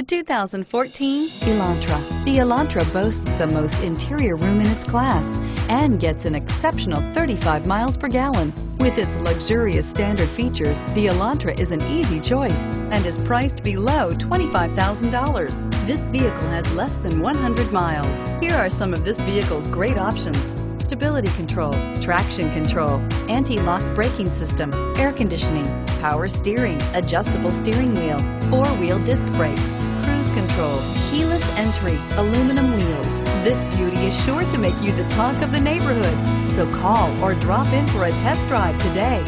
The 2014 Elantra. The Elantra boasts the most interior room in its class and gets an exceptional 35 miles per gallon. With its luxurious standard features, the Elantra is an easy choice and is priced below $25,000. This vehicle has less than 100 miles. Here are some of this vehicle's great options. Stability control, traction control, anti-lock braking system, air conditioning, power steering, adjustable steering wheel, four-wheel disc brakes, control, keyless entry, aluminum wheels. This beauty is sure to make you the talk of the neighborhood. So call or drop in for a test drive today.